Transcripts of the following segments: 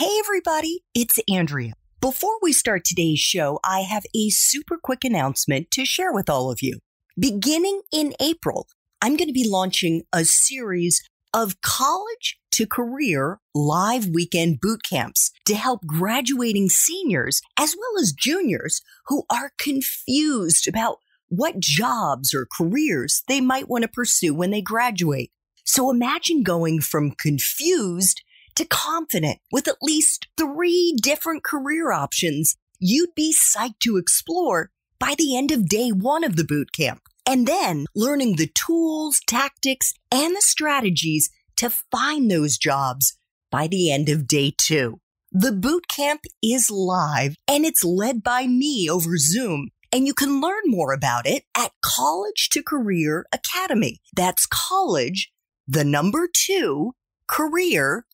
Hey, everybody, it's Andrea. Before we start today's show, I have a super quick announcement to share with all of you. Beginning in April, I'm going to be launching a series of college to career live weekend boot camps to help graduating seniors as well as juniors who are confused about what jobs or careers they might want to pursue when they graduate. So imagine going from confused to confident with at least three different career options you'd be psyched to explore by the end of day one of the boot camp. And then learning the tools, tactics, and the strategies to find those jobs by the end of day two. The boot camp is live and it's led by me over Zoom. And you can learn more about it at College to Career Academy. That's college, the number two, career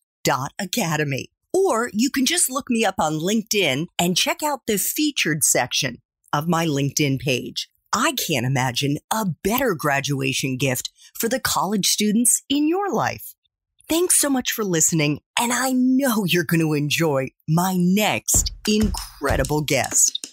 academy. Or you can just look me up on LinkedIn and check out the featured section of my LinkedIn page. I can't imagine a better graduation gift for the college students in your life. Thanks so much for listening, and I know you're going to enjoy my next incredible guest.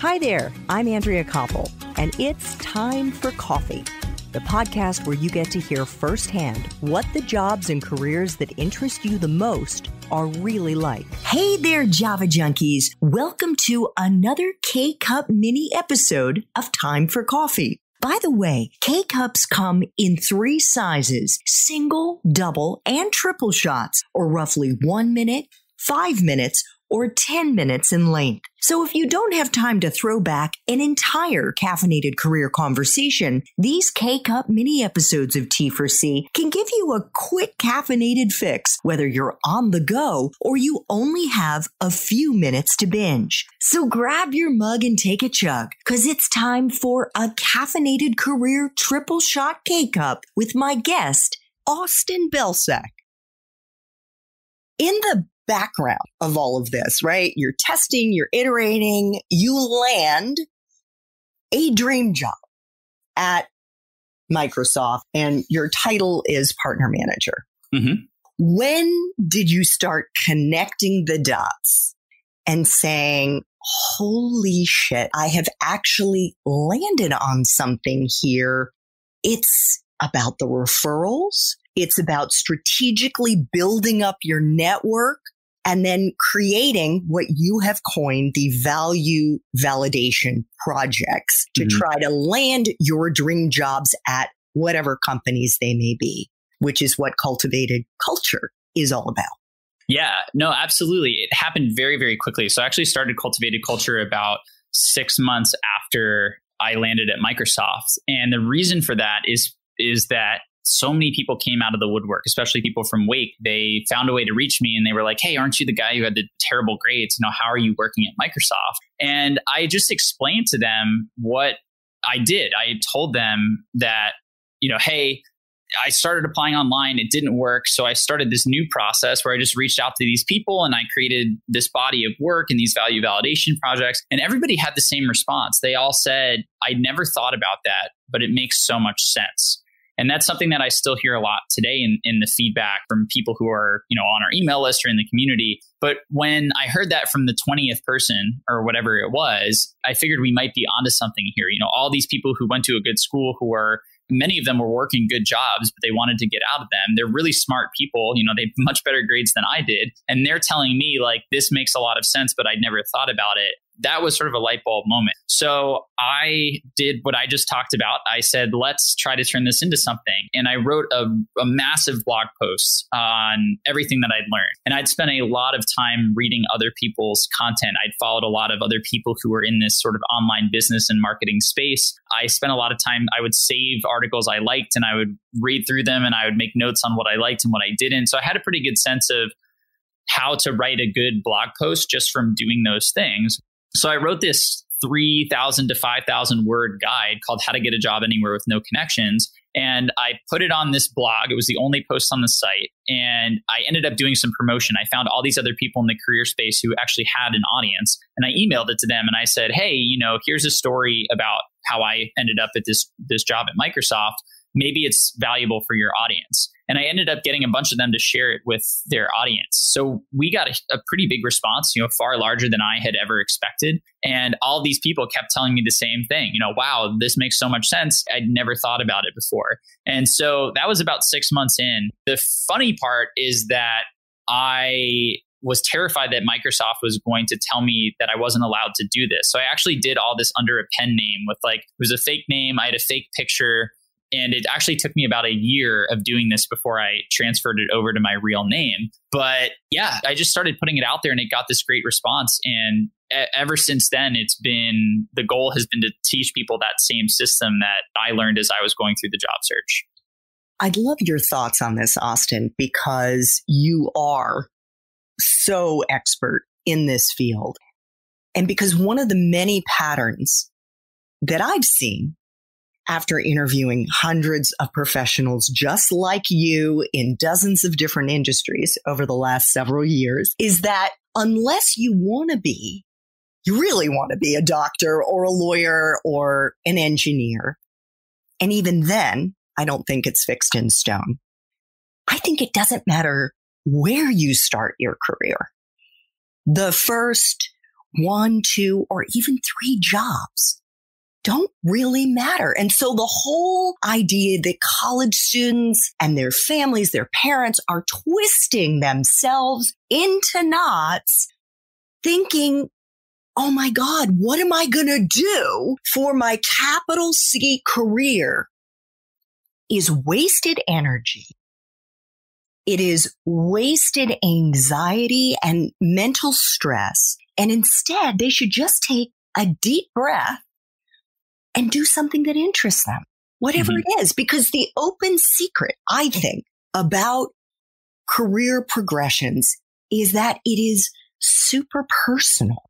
Hi there, I'm Andrea Koppel, and it's time for coffee, the podcast where you get to hear firsthand what the jobs and careers that interest you the most are really like. Hey there, Java Junkies. Welcome to another K Cup mini episode of Time for Coffee. By the way, K cups come in three sizes single, double, and triple shots, or roughly one minute, five minutes, or 10 minutes in length. So if you don't have time to throw back an entire caffeinated career conversation, these K-Cup mini episodes of T4C can give you a quick caffeinated fix, whether you're on the go or you only have a few minutes to binge. So grab your mug and take a chug, cause it's time for a caffeinated career triple shot K-Cup with my guest, Austin Belcak. In the background of all of this, right? You're testing, you're iterating, you land a dream job at Microsoft, and your title is partner manager. Mm-hmm. When did you start connecting the dots and saying, holy shit, I have actually landed on something here? It's about the referrals. It's about strategically building up your network and then creating what you have coined the value validation projects to mm-hmm. try to land your dream jobs at whatever companies they may be, which is what cultivated culture is all about. Yeah, no, absolutely. It happened very, very quickly. So I actually started cultivated culture about six months after I landed at Microsoft. And the reason for that is is that so many people came out of the woodwork, especially people from Wake. They found a way to reach me and they were like, Hey, aren't you the guy who had the terrible grades? You know, how are you working at Microsoft? And I just explained to them what I did. I told them that, you know, hey, I started applying online. It didn't work. So I started this new process where I just reached out to these people and I created this body of work and these value validation projects. And everybody had the same response. They all said, I never thought about that, but it makes so much sense. And that's something that I still hear a lot today in, in the feedback from people who are, you know, on our email list or in the community. But when I heard that from the 20th person or whatever it was, I figured we might be onto something here. You know, all these people who went to a good school who are many of them were working good jobs, but they wanted to get out of them. They're really smart people. You know, they have much better grades than I did. And they're telling me, like, this makes a lot of sense, but I'd never thought about it that was sort of a light bulb moment. So I did what I just talked about. I said, let's try to turn this into something. And I wrote a, a, massive blog post on everything that I'd learned. And I'd spent a lot of time reading other people's content. I'd followed a lot of other people who were in this sort of online business and marketing space. I spent a lot of time, I would save articles I liked and I would read through them and I would make notes on what I liked and what I didn't. So I had a pretty good sense of how to write a good blog post just from doing those things. So I wrote this 3,000 to 5,000 word guide called How to Get a Job Anywhere with No Connections. And I put it on this blog. It was the only post on the site. And I ended up doing some promotion. I found all these other people in the career space who actually had an audience. And I emailed it to them and I said, Hey, you know, here's a story about how I ended up at this, this job at Microsoft. Maybe it's valuable for your audience. And I ended up getting a bunch of them to share it with their audience. So we got a, a pretty big response, you know, far larger than I had ever expected. And all these people kept telling me the same thing, you know, wow, this makes so much sense. I'd never thought about it before. And so that was about six months in. The funny part is that I was terrified that Microsoft was going to tell me that I wasn't allowed to do this. So I actually did all this under a pen name with like, it was a fake name. I had a fake picture. And it actually took me about a year of doing this before I transferred it over to my real name. But yeah, I just started putting it out there and it got this great response. And ever since then, it's been the goal has been to teach people that same system that I learned as I was going through the job search. I'd love your thoughts on this, Austin, because you are so expert in this field. And because one of the many patterns that I've seen after interviewing hundreds of professionals just like you in dozens of different industries over the last several years is that unless you want to be, you really want to be a doctor or a lawyer or an engineer. And even then, I don't think it's fixed in stone. I think it doesn't matter where you start your career. The first one, two, or even three jobs don't really matter. And so the whole idea that college students and their families, their parents are twisting themselves into knots thinking, Oh my God, what am I going to do for my capital C career is wasted energy it is wasted anxiety and mental stress. And instead, they should just take a deep breath and do something that interests them, whatever mm-hmm. it is. Because the open secret, I think, about career progressions is that it is super personal.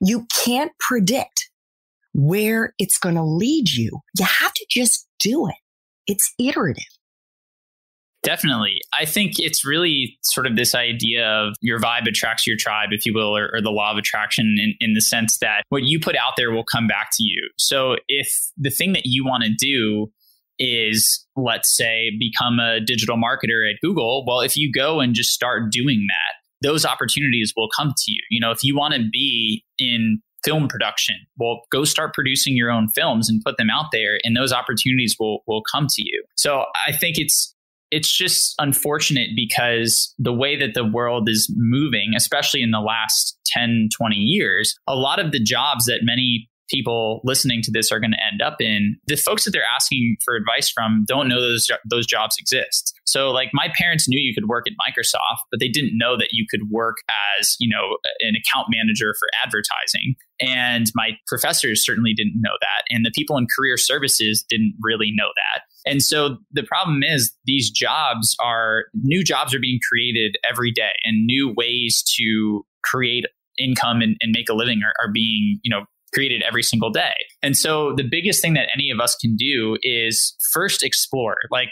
You can't predict where it's going to lead you. You have to just do it. It's iterative. Definitely. I think it's really sort of this idea of your vibe attracts your tribe, if you will, or, or, the law of attraction in, in the sense that what you put out there will come back to you. So if the thing that you want to do is, let's say, become a digital marketer at Google, well, if you go and just start doing that, those opportunities will come to you. You know, if you want to be in film production. Well, go start producing your own films and put them out there and those opportunities will will come to you. So I think it's it's just unfortunate because the way that the world is moving, especially in the last 10, 20 years, a lot of the jobs that many people listening to this are going to end up in the folks that they're asking for advice from don't know those those jobs exist. So like my parents knew you could work at microsoft but they didn't know that you could work as you know an account manager for advertising. And my professors certainly didn't know that and the people in career services didn't really know that and so the problem is these jobs are new jobs are being created every day and new ways to create income and, and make a living are, are being, you know, created every single day. And so the biggest thing that any of us can do is first explore. Like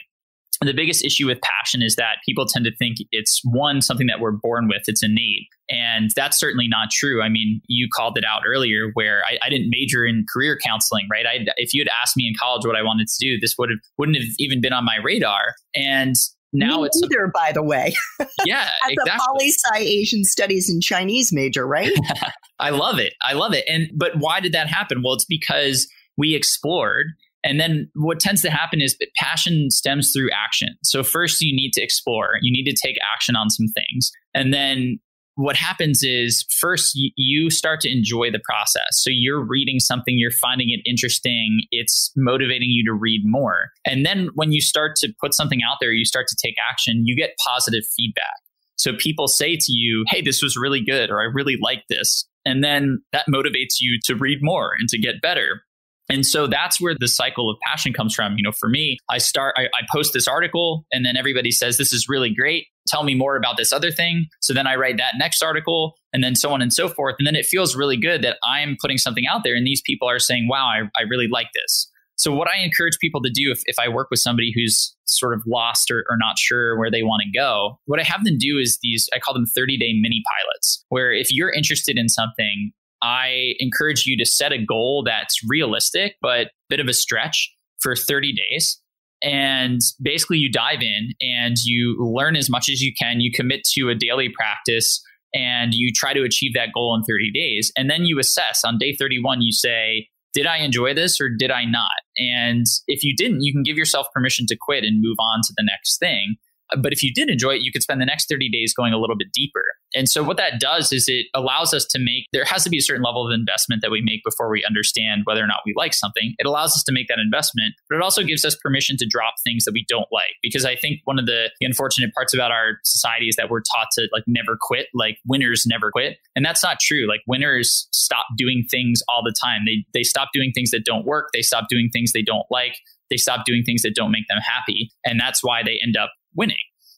the biggest issue with passion is that people tend to think it's one something that we're born with it's innate and that's certainly not true i mean you called it out earlier where i, I didn't major in career counseling right I, if you had asked me in college what i wanted to do this would have wouldn't have even been on my radar and now Me it's either, by the way. Yeah, as exactly. a poli sci Asian Studies and Chinese major, right? I love it. I love it. And but why did that happen? Well, it's because we explored and then what tends to happen is that passion stems through action. So first you need to explore, you need to take action on some things. And then what happens is first you start to enjoy the process. So you're reading something, you're finding it interesting, it's motivating you to read more. And then when you start to put something out there, you start to take action, you get positive feedback. So people say to you, Hey, this was really good, or I really like this. And then that motivates you to read more and to get better. And so that's where the cycle of passion comes from. You know, for me, I start, I, I, post this article and then everybody says, this is really great. Tell me more about this other thing. So then I write that next article and then so on and so forth. And then it feels really good that I'm putting something out there and these people are saying, wow, I, I really like this. So what I encourage people to do if, if I work with somebody who's sort of lost or, or not sure where they want to go, what I have them do is these, I call them 30 day mini pilots, where if you're interested in something, I encourage you to set a goal that's realistic, but a bit of a stretch for 30 days. And basically, you dive in and you learn as much as you can. You commit to a daily practice and you try to achieve that goal in 30 days. And then you assess on day 31, you say, did I enjoy this or did I not? And if you didn't, you can give yourself permission to quit and move on to the next thing. But if you did enjoy it, you could spend the next 30 days going a little bit deeper. And so what that does is it allows us to make, there has to be a certain level of investment that we make before we understand whether or not we like something. It allows us to make that investment, but it also gives us permission to drop things that we don't like. Because I think one of the unfortunate parts about our society is that we're taught to like never quit, like winners never quit. And that's not true. Like winners stop doing things all the time. They, they stop doing things that don't work. They stop doing things they don't like. They stop doing things that don't make them happy. And that's why they end up winning.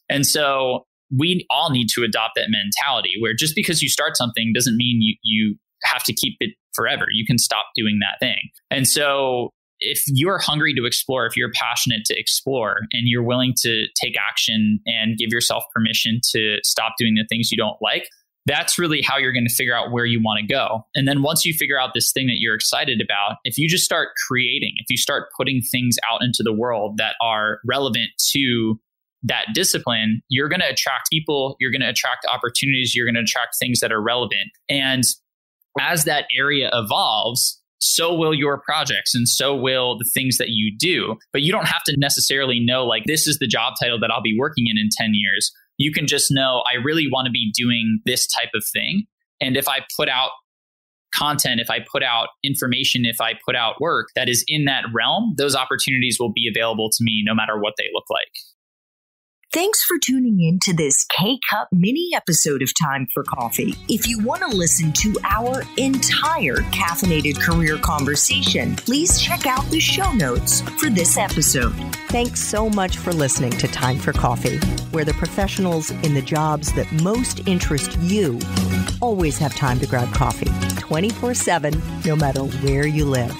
And so we all need to adopt that mentality where just because you start something doesn't mean you, you have to keep it forever. You can stop doing that thing. And so if you're hungry to explore, if you're passionate to explore and you're willing to take action and give yourself permission to stop doing the things you don't like, that's really how you're going to figure out where you want to go. And then once you figure out this thing that you're excited about, if you just start creating, if you start putting things out into the world that are relevant to that discipline, you're going to attract people, you're going to attract opportunities, you're going to attract things that are relevant. And as that area evolves, so will your projects and so will the things that you do. But you don't have to necessarily know, like, this is the job title that I'll be working in in 10 years. You can just know, I really want to be doing this type of thing. And if I put out content, if I put out information, if I put out work that is in that realm, those opportunities will be available to me no matter what they look like. Thanks for tuning in to this K Cup mini episode of Time for Coffee. If you want to listen to our entire caffeinated career conversation, please check out the show notes for this episode. Thanks so much for listening to Time for Coffee, where the professionals in the jobs that most interest you always have time to grab coffee 24 7, no matter where you live.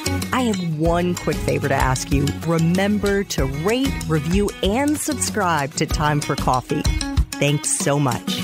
I have one quick favor to ask you. Remember to rate, review, and subscribe to Time for Coffee. Thanks so much.